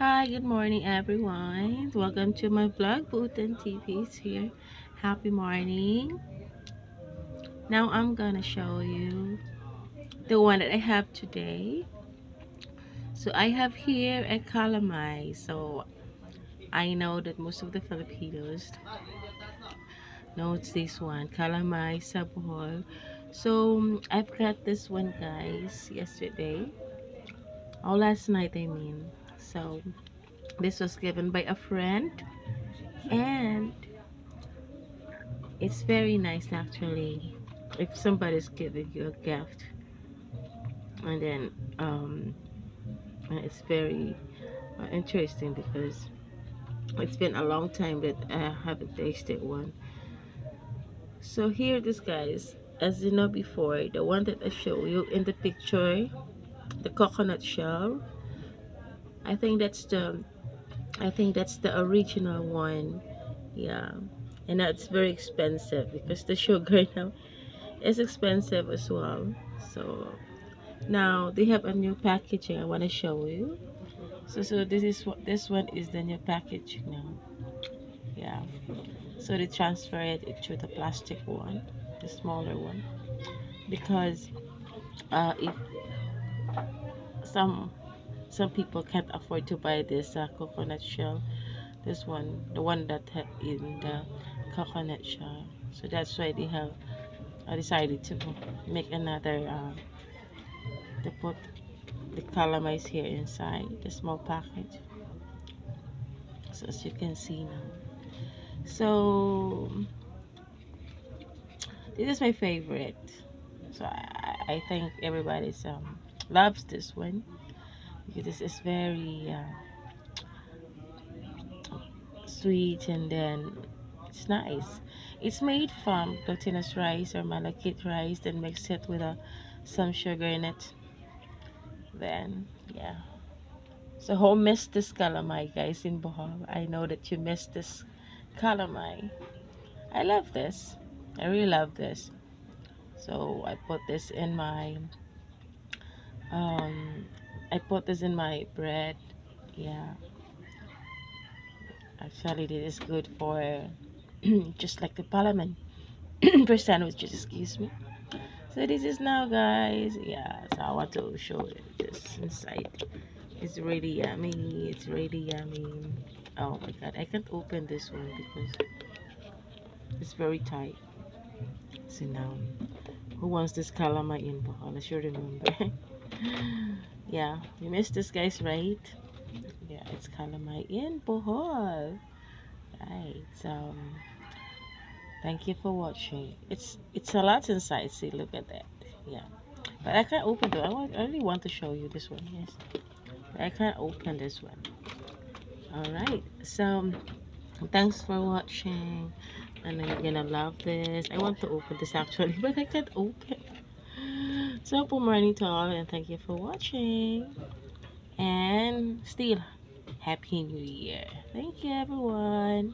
Hi, good morning everyone. Welcome to my vlog. Buotan TV is here. Happy morning. Now I'm gonna show you the one that I have today. So I have here a calamay. So I know that most of the Filipinos know it's this one, calamay sa Bohol. So I've got this one guys yesterday. Oh, last night I mean so this was given by a friend and it's very nice actually if somebody's giving you a gift. And then um, it's very uh, interesting because it's been a long time that I haven't tasted one. So here this guys. As you know before the one that I show you in the picture the coconut shell I think that's the I think that's the original one yeah. And that's very expensive because the sugar now is expensive as well. So now they have a new packaging I want to show you. So so this is what this one is the new packaging now. Yeah. So they transfer it into the plastic one the smaller one. Because uh, if some some people can't afford to buy this uh, coconut shell. This one the one that in the coconut shell. So that's why they have I decided to make another uh, to put the calamays here inside the small package. So as you can see now. So this is my favorite. So I, I think everybody's um loves this one this is very uh, sweet and then it's nice. It's made from glutinous rice or malagkit rice then mix it with uh, some sugar in it. Then yeah. So who missed this calamay guys in Bohol? I know that you missed this calamay. I love this. I really love this. So I put this in my um, I put this in my bread. Yeah. Actually this is good for just like the parliament for sandwiches excuse me. So this is now guys yeah so I want to show you this inside. It's really yummy it's really yummy. Oh my god I can't open this one because it's very tight. So now who wants this calamari in I should remember yeah you missed this guys right? Yeah it's calamay in Bohol. Right so thank you for watching. It's it's a lot inside see look at that. Yeah but I can't open it I, want, I really want to show you this one yes. But I can't open this one. All right so thanks for watching. And I'm gonna love this. I want to open this actually but I can't open so good morning to all and thank you for watching. And still happy new year. Thank you everyone